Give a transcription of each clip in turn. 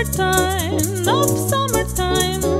of lover time, of summertime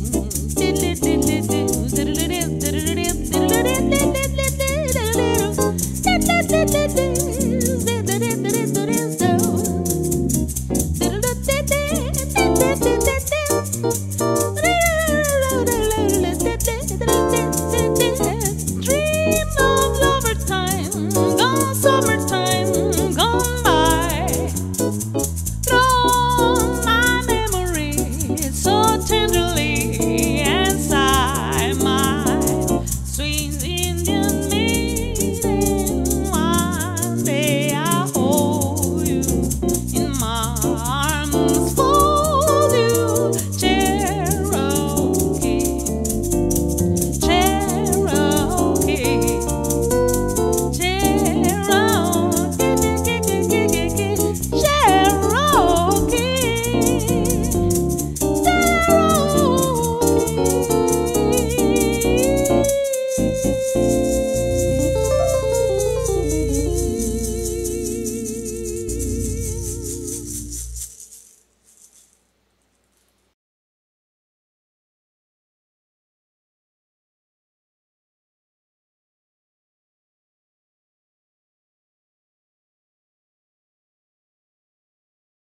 嗯。